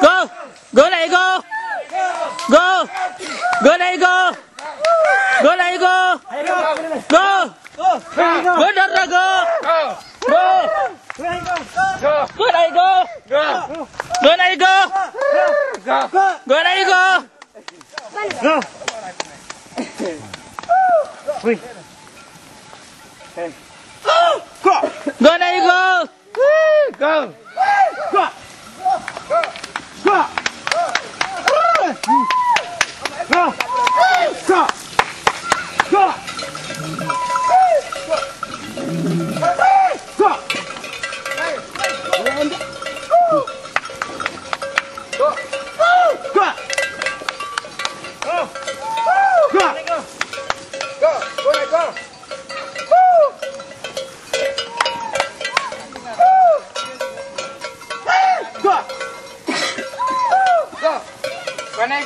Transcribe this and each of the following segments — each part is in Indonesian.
Go! Go đây go! Go! Go đây go! Go đây go! Go! Go đất ra go! Go! Go đây go! Go go đây go! Go này go! Go! Hey. Go, there you go. Go. Go.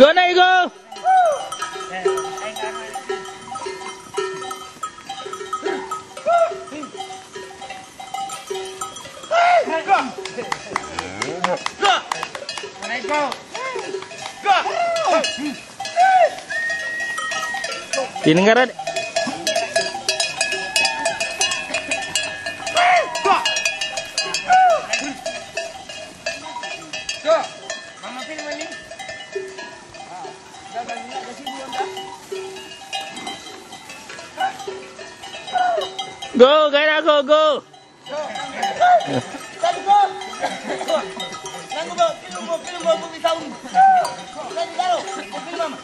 Go na go. Ini enggak ada. Go. Mama film ini. Ah, dah dah ni sibuk dah. Go, gara go, go. Go. Tadi go. Nanggu bo, film bo, film bo, bumi tahun. Tadi daro, film mama.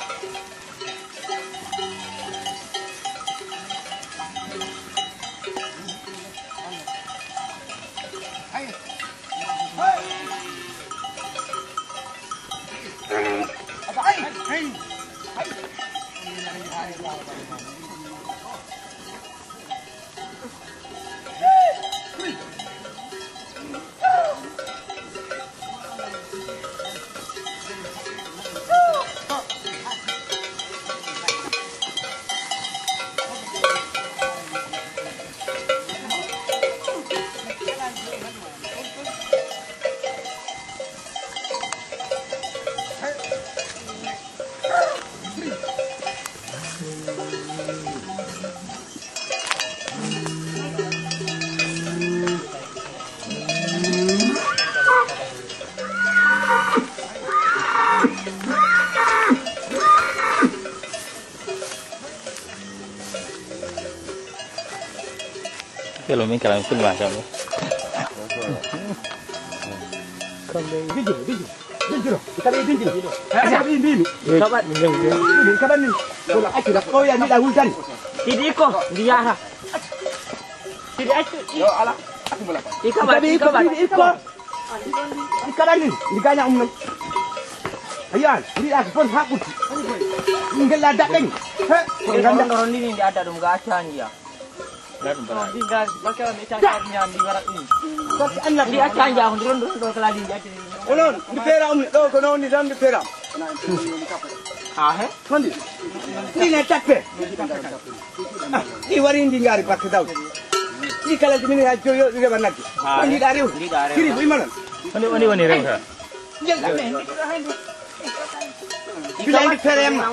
चलो मैं करा Ini, आ जाऊंगा Idiko diara. Tidak Yo ala. Ika ba ika ba iko. Ika dani diganya umna. Ayan, ni da kon hakut. Ngela da ding. He, kon ganda. Kon ni ni ada dum ga tanya. ndi acca jahodi ron ɗon ɗo kalaji jatti onon ndi feera umni ɗo ko nowni tan ndi feera ahe tondi ɗine tappe ɗi wari ndi gaari bakke dawde ɗi kala mine ha joyi ɗi reɓa nagge ko ndiɗa rew kiri bo imanon oni oni woni rewta bila ndi feere emma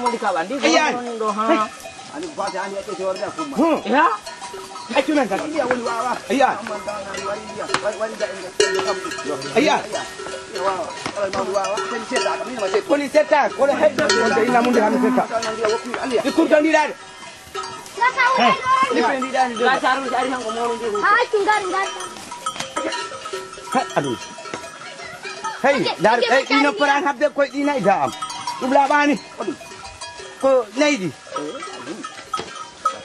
eyani ya kan kan tunggal. Aduh. Hei, dar eh ina peran habde ko ina idam. Ubla bani. Aduh. Ko naidi.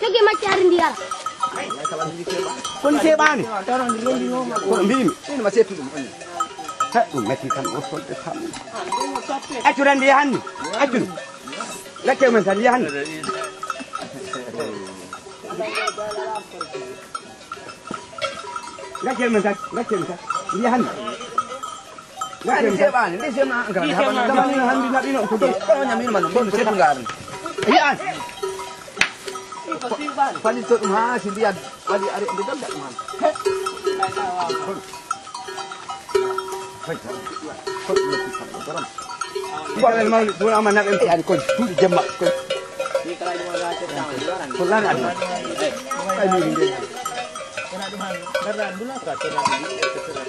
Coba macarin dia. kon seeɓaani kono mbimi inoma seettu ɗum on ha ɗum metti kam o solɗe kam accuran ndiya hanni accudu lakke men tan ndiya hanni lakke men tan lakke men tan ndiya hanni gaɗi seeɓaani nde seema ankara haɓa damani handinaɓino ko do kono ñamino ma non bonno seettu ngaarni yiyan Fali tu ha si dia ali ari di dalam dak man. Ba el mal dua aman nak el an ko tu an. Ai ni ni.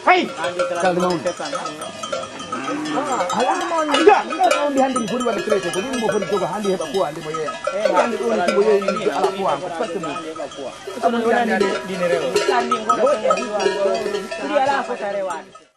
Hai. Kalau mau alamoiga iga ɗo ndi hannde mi foti wadde traité ko ɗum mbo foti jogo hannde heɓa kuwa ndemo yeeya hannde ɗo ne timo yeeyi ala kuwa ko parte mum ɗi ala fota rewaade